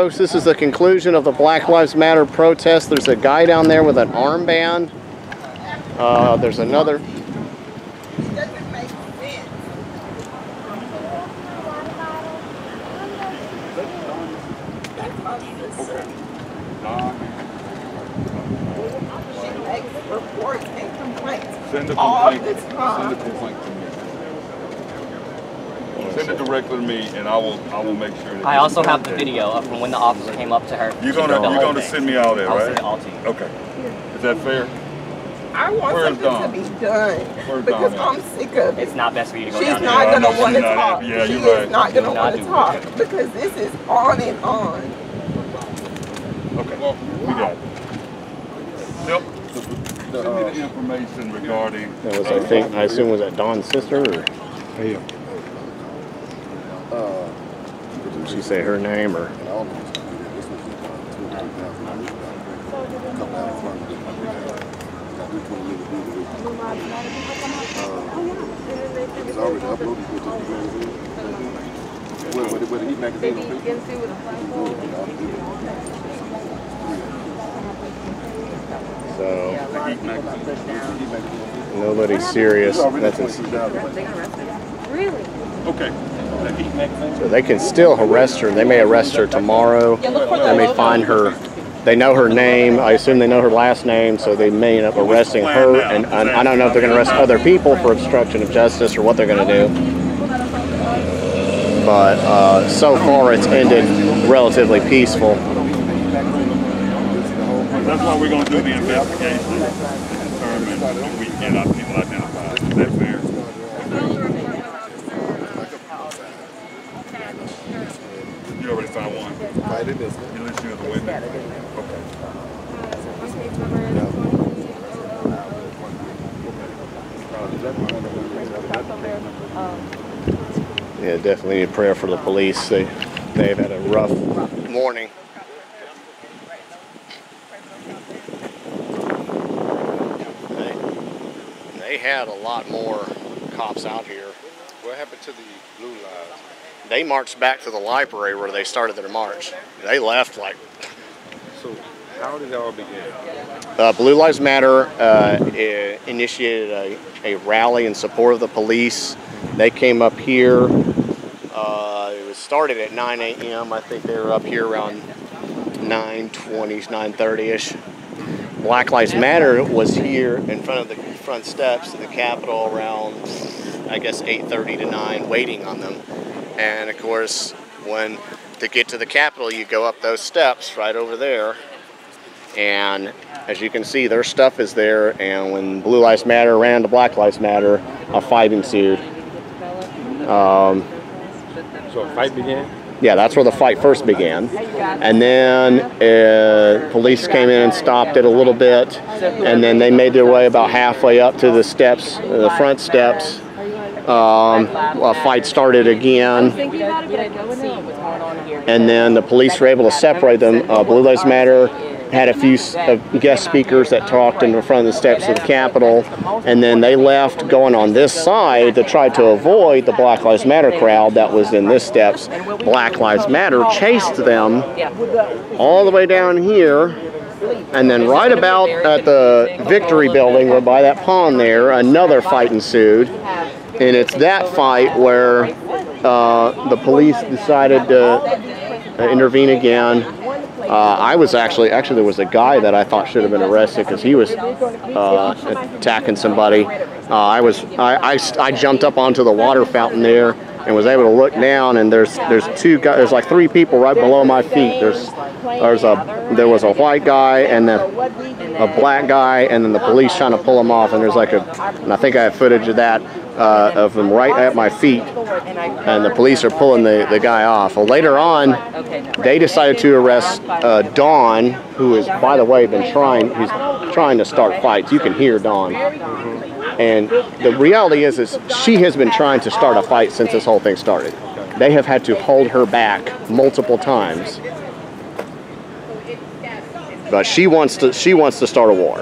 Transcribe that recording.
Folks, this is the conclusion of the Black Lives Matter protest. There's a guy down there with an armband. Uh, there's another. Send a complaint. Send a complaint. Send it directly to me, and I will. I will make sure. That I also have the video of from when the officer came up to her. You're gonna. You're gonna thing. send me all that, I'll right? send it all to you. Okay. Is that fair? I want Where's something Dawn? to be done Where's because Dawn I'm sick of it. It's not best for you to go She's down not Yeah, I there. know gonna want to talk. happy. Yeah, she you're is right. not gonna want to talk it. because this is on and on. Okay. We got it. Yep. Send me the information regarding. That was, I think, I assume, was that Don's sister? Or Hey, did she say her name? Or It's already uploaded to the magazine. With, with, with the Heat magazine on Facebook. so The Heat magazine. Nobody's serious. It's already That's twenty-two thousand. Okay. So they can still arrest her. They may arrest her tomorrow. They may find her. They know her name. I assume they know her last name, so they may end up arresting her. And, I don't know if they're going to arrest other people for obstruction of justice or what they're going to do. But uh, so far, it's ended relatively peaceful. That's why we're gonna do the investigation and determine if we cannot people. Is that fair? You already found one. Right in this. You list you as a witness. Okay. Yeah, definitely need prayer for the police. They they've had a rough morning. They, they had a lot more cops out here. What happened to the blue lives? They marched back to the library where they started their march. They left like So, how did it all begin? Uh, Blue Lives Matter uh, initiated a, a rally in support of the police. They came up here. Uh, it was started at 9 a.m. I think they were up here around 9:20, 9:30ish. Black Lives Matter was here in front of the front steps of the Capitol around, I guess, 8:30 to 9, waiting on them. And of course, when to get to the Capitol, you go up those steps right over there. And as you can see, their stuff is there. And when Blue Lives Matter ran to Black Lives Matter, a fight ensued. Um, So, a fight began? Yeah, that's where the fight first began. And then uh, police came in and stopped it a little bit. And then they made their way about halfway up to the steps, uh, the front steps. Um, a fight started again. And then the police were able to separate them. Uh, Blue Lives Matter had a few uh, guest speakers that talked in front of the steps of the Capitol, and then they left going on this side to try to avoid the Black Lives Matter crowd that was in this steps. Black Lives Matter chased them all the way down here. And then right about at the Victory Building, or by that pond there, another fight ensued. And it's that fight where uh, the police decided to uh, intervene again. Uh, I was actually, actually, there was a guy that I thought should have been arrested because he was uh, attacking somebody. Uh, I was, I, I, I jumped up onto the water fountain there and was able to look down, and there's, there's two guys, there's like three people right below my feet. There's, there's a, there was a white guy and then a black guy, and then the police trying to pull him off, and there's like a, and I think I have footage of that, uh, of him right at my feet, and the police are pulling the, the guy off. Well, later on, they decided to arrest uh, Dawn, who has, by the way, been trying, he's trying to start fights. You can hear Dawn. And the reality is, is she has been trying to start a fight since this whole thing started. They have had to hold her back multiple times. But she wants to, she wants to start a war.